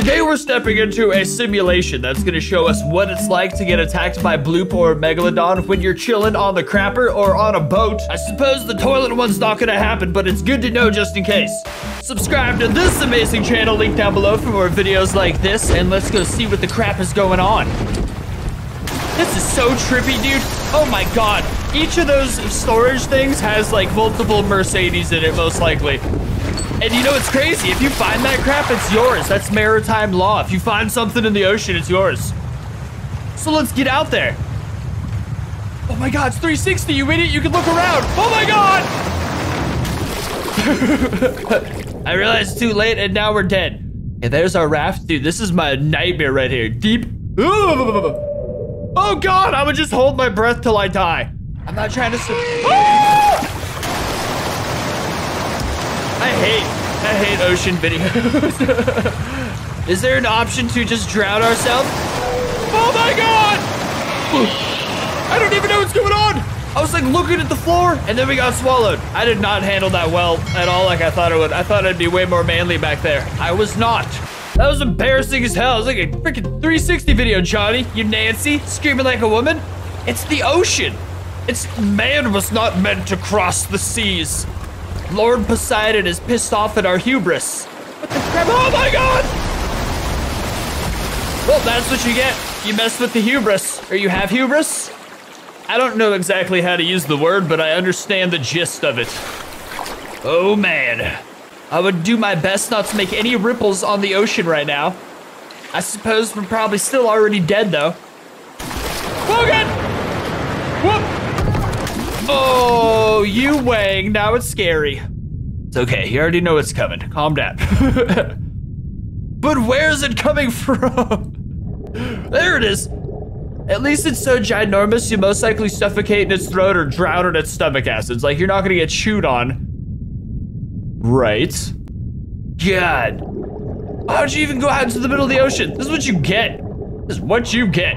Today we're stepping into a simulation that's gonna show us what it's like to get attacked by Bloop or Megalodon when you're chilling on the crapper or on a boat. I suppose the toilet one's not gonna happen, but it's good to know just in case. Subscribe to this amazing channel, link down below for more videos like this, and let's go see what the crap is going on. This is so trippy, dude. Oh my god. Each of those storage things has like multiple Mercedes in it, most likely. And you know it's crazy? If you find that crap, it's yours. That's maritime law. If you find something in the ocean, it's yours. So let's get out there. Oh my god, it's 360, you idiot. You can look around. Oh my god! I realized it's too late and now we're dead. Okay, there's our raft. Dude, this is my nightmare right here. Deep. Oh god, I would just hold my breath till I die. I'm not trying to. Ah! I hate, I hate ocean videos. Is there an option to just drown ourselves? Oh my god! I don't even know what's going on. I was like looking at the floor and then we got swallowed. I did not handle that well at all like I thought I would. I thought I'd be way more manly back there. I was not. That was embarrassing as hell. It was like a freaking 360 video, Johnny. You Nancy, screaming like a woman. It's the ocean. It's man was not meant to cross the seas. Lord Poseidon is pissed off at our hubris. What the crap? Oh my god! Well, that's what you get. You mess with the hubris. Or you have hubris? I don't know exactly how to use the word, but I understand the gist of it. Oh man. I would do my best not to make any ripples on the ocean right now. I suppose we're probably still already dead though. Oh god! Whoop! Oh, you Wang. Now it's scary. It's okay. You already know it's coming. Calm down. but where's it coming from? there it is. At least it's so ginormous, you most likely suffocate in its throat or drown in its stomach acids. Like, you're not gonna get chewed on. Right. God. How'd you even go out into the middle of the ocean? This is what you get. This is what you get.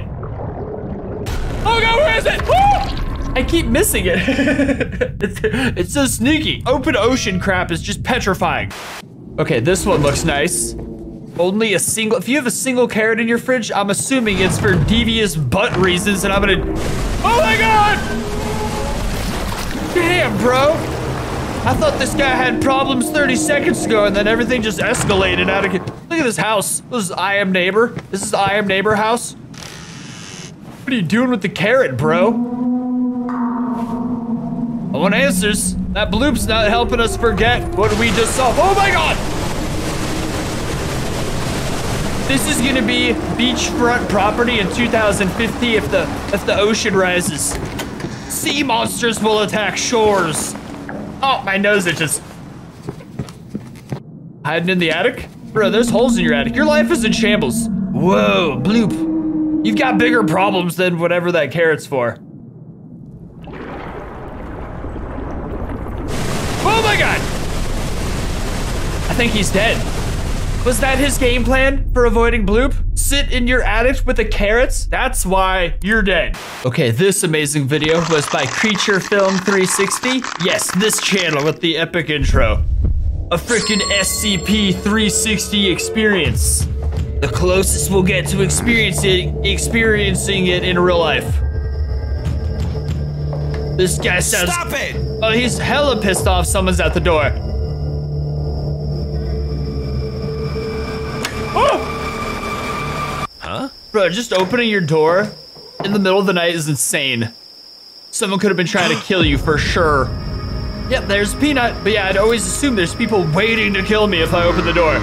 Oh god, where is it? Woo! I keep missing it. it's, it's so sneaky. Open ocean crap is just petrifying. Okay, this one looks nice. Only a single, if you have a single carrot in your fridge, I'm assuming it's for devious butt reasons and I'm gonna, oh my God! Damn, bro. I thought this guy had problems 30 seconds ago and then everything just escalated out of, look at this house. This is I am neighbor. This is I am neighbor house. What are you doing with the carrot, bro? I want answers. That bloop's not helping us forget what we just saw. Oh my god! This is gonna be beachfront property in 2050 if the if the ocean rises. Sea monsters will attack shores. Oh, my nose itches. Hiding in the attic? Bro, there's holes in your attic. Your life is in shambles. Whoa, bloop. You've got bigger problems than whatever that carrot's for. my god! I think he's dead. Was that his game plan for avoiding Bloop? Sit in your attic with the carrots? That's why you're dead. Okay, this amazing video was by Creature Film 360. Yes, this channel with the epic intro. A freaking SCP-360 experience. The closest we'll get to experiencing experiencing it in real life. This guy sounds- Stop it! Oh, he's hella pissed off someone's at the door. Bro, just opening your door in the middle of the night is insane. Someone could have been trying to kill you for sure. Yep, there's Peanut. But yeah, I'd always assume there's people waiting to kill me if I open the door.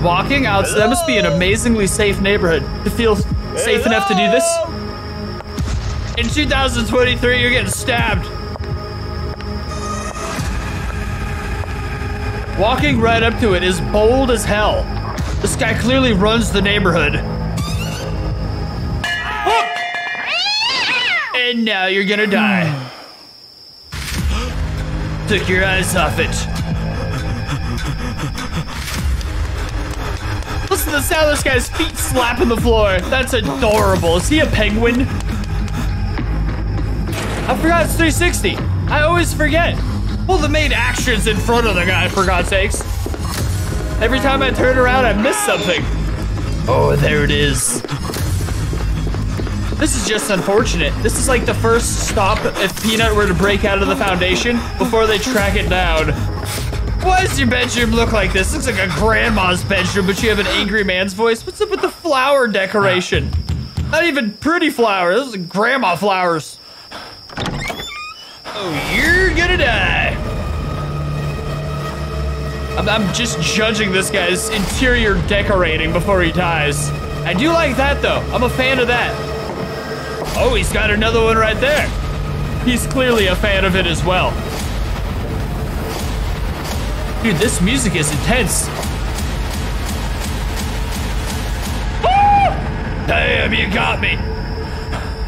Walking out, so that must be an amazingly safe neighborhood to feel safe enough to do this. In 2023, you're getting stabbed. Walking right up to it is bold as hell. This guy clearly runs the neighborhood. And now you're gonna die. Took your eyes off it. Listen to the sound of this guy's feet slapping the floor. That's adorable. Is he a penguin? I forgot it's 360. I always forget. Well, the main action's in front of the guy, for God's sakes. Every time I turn around, I miss something. Oh, there it is. This is just unfortunate. This is like the first stop if Peanut were to break out of the foundation before they track it down. Why does your bedroom look like this? Looks like a grandma's bedroom, but you have an angry man's voice. What's up with the flower decoration? Not even pretty flowers. Those are grandma flowers. Oh, you're gonna die. I'm, I'm just judging this guy's interior decorating before he dies. I do like that though. I'm a fan of that. Oh, he's got another one right there. He's clearly a fan of it as well. Dude, this music is intense. Ah! Damn, you got me.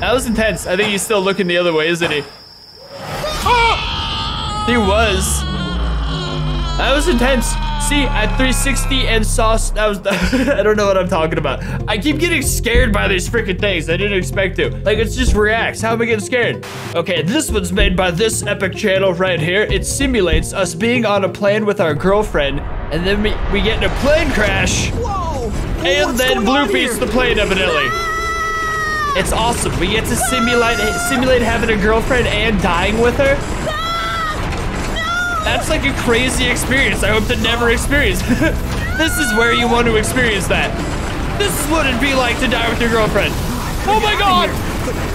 That was intense. I think he's still looking the other way, isn't he? Ah! He was. That was intense. See, at 360 and sauce, that was, I don't know what I'm talking about. I keep getting scared by these freaking things. I didn't expect to. Like, it's just reacts. How am I getting scared? Okay, this one's made by this epic channel right here. It simulates us being on a plane with our girlfriend, and then we, we get in a plane crash. Whoa! And What's then Blue on beats the plane, evidently. Ah! It's awesome. We get to simulate simulate having a girlfriend and dying with her. That's like a crazy experience. I hope to never experience. this is where you want to experience that. This is what it'd be like to die with your girlfriend. Oh my god!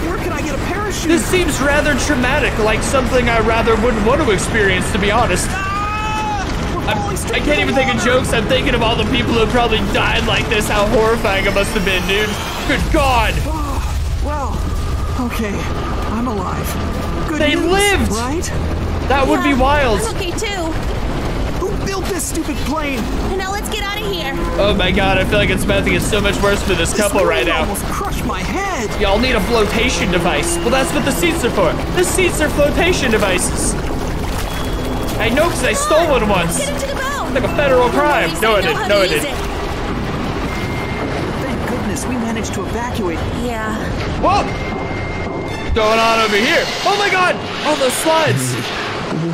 Where can I get a parachute? This seems rather traumatic, like something I rather wouldn't want to experience, to be honest. Ah! I can't even think of jokes. I'm thinking of all the people who probably died like this. How horrifying it must have been, dude. Good God. Well, okay, I'm alive. Good They news, lived! right? That would be wild. I'm okay too. Who built this stupid plane? Now let's get out of here. Oh my God, I feel like it's about to get so much worse for this couple this right plane now. almost crushed my head. Y'all need a flotation device. Well, that's what the seats are for. The seats are flotation devices. I know because I stole one once. Get into the boat. Like a federal crime. No, I didn't. No, to I didn't. Thank goodness we managed to evacuate. Yeah. Whoa! What's going on over here? Oh my God! Oh, those slides.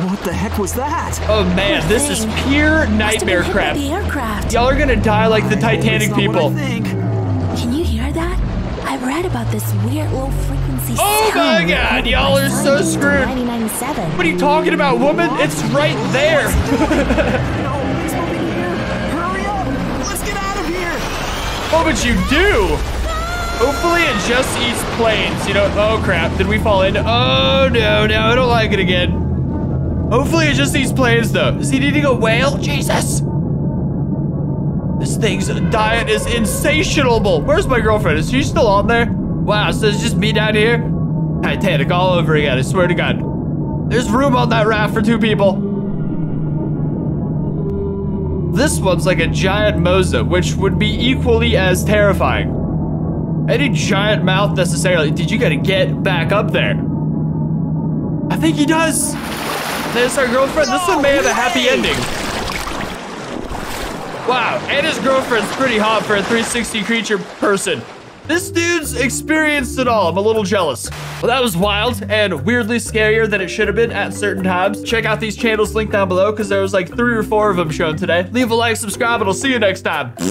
What the heck was that? Oh man, this is pure Must have nightmare been hit by crap. The aircraft. Y'all are gonna die like the Titanic it's people. What think. Can you hear that? I read about this weird low frequency Oh sound my God, y'all are so screwed. What are you talking about, woman? It's right there. No, it's moving here. Hurry up! Let's get out of here. What would you do? Hopefully it just eats planes. You know, oh crap, did we fall into? Oh no, no, I don't like it again. Hopefully it just eats planes though. Is he eating a whale? Jesus. This thing's diet is insatiable. Where's my girlfriend? Is she still on there? Wow, so it's just me down here? Titanic all over again, I swear to God. There's room on that raft for two people. This one's like a giant mosa, which would be equally as terrifying. Any giant mouth necessarily. Did you gotta get back up there? I think he does. There's our girlfriend. This one may have a happy ending. Wow, and his girlfriend's pretty hot for a 360 creature person. This dude's experienced it all. I'm a little jealous. Well, that was wild and weirdly scarier than it should have been at certain times. Check out these channels linked down below because there was like three or four of them shown today. Leave a like, subscribe, and I'll see you next time.